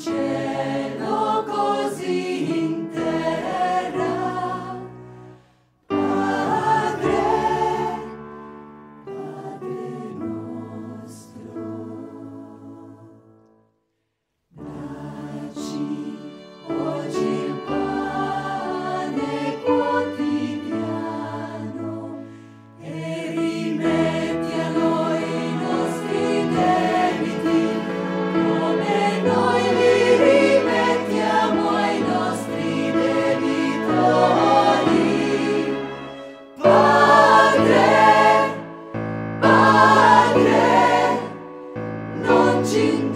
chair. 情